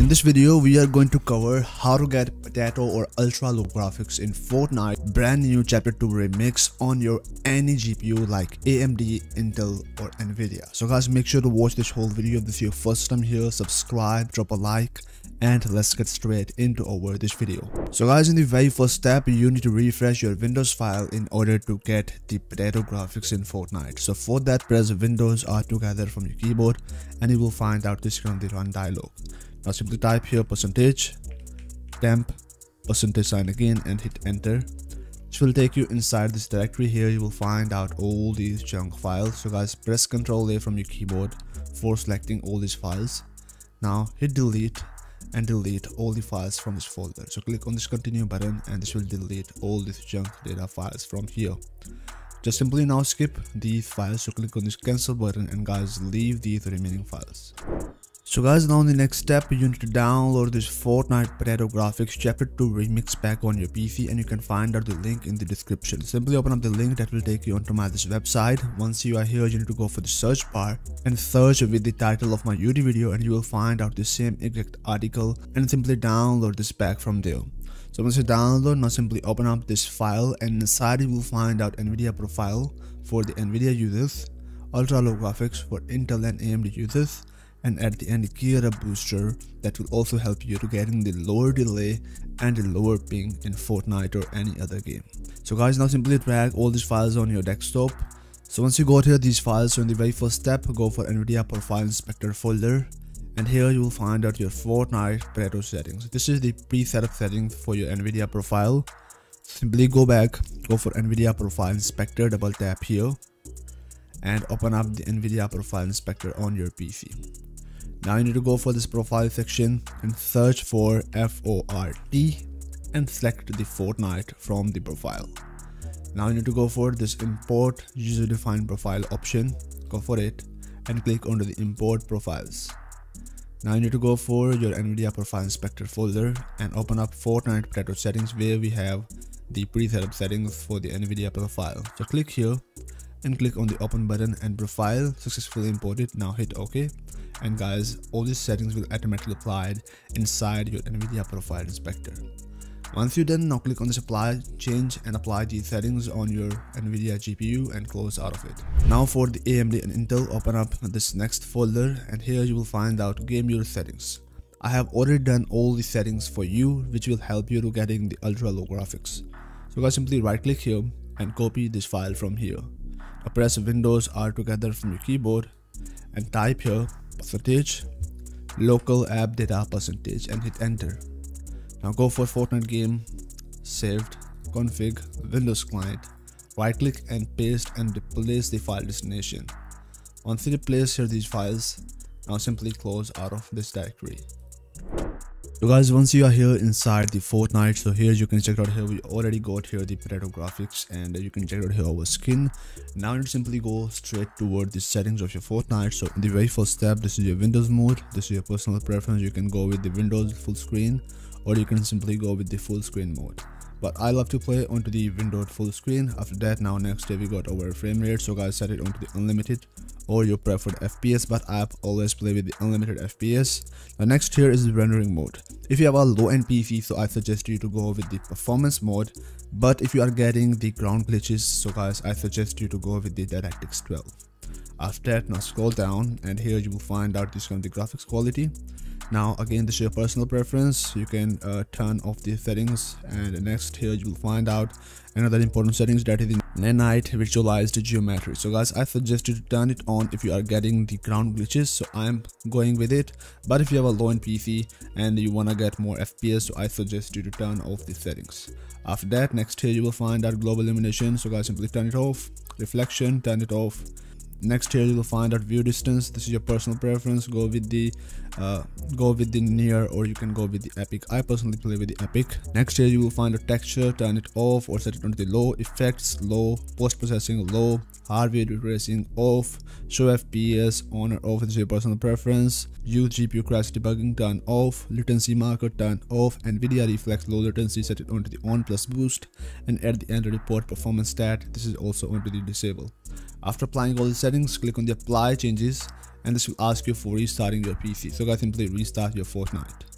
In this video, we are going to cover how to get potato or ultra low graphics in Fortnite brand new chapter 2 remix on your any GPU like AMD, Intel or Nvidia. So guys, make sure to watch this whole video if this is your first time here, subscribe, drop a like and let's get straight into over this video. So guys, in the very first step, you need to refresh your Windows file in order to get the potato graphics in Fortnite. So for that, press Windows R together from your keyboard and you will find out this on the run dialog. Now simply type here percentage temp percentage sign again and hit enter. This will take you inside this directory here. You will find out all these junk files. So guys, press Ctrl A from your keyboard for selecting all these files. Now hit delete and delete all the files from this folder. So click on this continue button and this will delete all these junk data files from here. Just simply now skip these files. So click on this cancel button and guys leave these remaining files. So guys now in the next step you need to download this Fortnite Potato Graphics Chapter 2 Remix pack on your PC and you can find out the link in the description. Simply open up the link that will take you onto my this website. Once you are here you need to go for the search bar and search with the title of my YouTube video and you will find out the same exact article and simply download this pack from there. So once you download now simply open up this file and inside you will find out NVIDIA profile for the NVIDIA users, ultra low graphics for Intel and AMD users and at the end gear up booster that will also help you to getting the lower delay and the lower ping in Fortnite or any other game. So guys now simply drag all these files on your desktop. So once you got here these files so in the very first step go for NVIDIA profile inspector folder and here you will find out your Fortnite Potato settings. This is the pre-setup settings for your NVIDIA profile. Simply go back, go for NVIDIA profile inspector, double tap here and open up the NVIDIA profile inspector on your PC. Now you need to go for this profile section and search for FORT and select the Fortnite from the profile. Now you need to go for this import user defined profile option. Go for it and click onto the import profiles. Now you need to go for your NVIDIA profile inspector folder and open up Fortnite Potato settings where we have the pre-setup settings for the NVIDIA profile. So click here and click on the open button and profile successfully imported. Now hit OK. And guys all these settings will automatically applied inside your nvidia profile inspector. Once you're done now click on this apply change and apply the settings on your nvidia gpu and close out of it. Now for the amd and intel open up this next folder. And here you will find out game user settings. I have already done all the settings for you which will help you to getting the ultra low graphics. So guys simply right click here and copy this file from here press windows r together from your keyboard and type here percentage local app data percentage and hit enter. Now go for fortnite game saved config windows client. Right click and paste and replace the file destination. Once you replace here these files now simply close out of this directory so guys once you are here inside the fortnite so here you can check out here we already got here the potato graphics and you can check out here our skin. Now you simply go straight toward the settings of your fortnite. So in the very first step this is your windows mode. This is your personal preference. You can go with the windows full screen or you can simply go with the full screen mode. But I love to play onto the windowed full screen. After that now next day we got our frame rate. So guys set it onto the unlimited or your preferred FPS but I've always play with the unlimited FPS. The next here is the rendering mode. If you have a low end PC so I suggest you to go with the performance mode. But if you are getting the ground glitches so guys I suggest you to go with the DirectX 12. After that now scroll down and here you will find out this kind of the graphics quality. Now again this is your personal preference. You can uh, turn off the settings and next here you will find out another important settings that is the nanite virtualized geometry. So guys i suggest you to turn it on if you are getting the ground glitches. So i'm going with it. But if you have a low end pc and you want to get more fps so i suggest you to turn off the settings. After that next here you will find that global illumination. So guys simply turn it off. Reflection turn it off next here you will find out view distance. This is your personal preference. Go with the uh, go with the near or you can go with the epic. I personally play with the epic. Next here you will find a texture turn it off or set it onto the low effects low post processing low hardware tracing off show fps on or off. This is your personal preference. Use gpu crash debugging turn off. Latency marker turn off. Nvidia reflex low latency set it onto the on plus boost. And at the end report performance stat. This is also onto the disable after applying all the settings, click on the apply changes and this will ask you for restarting your PC. So guys, simply restart your Fortnite.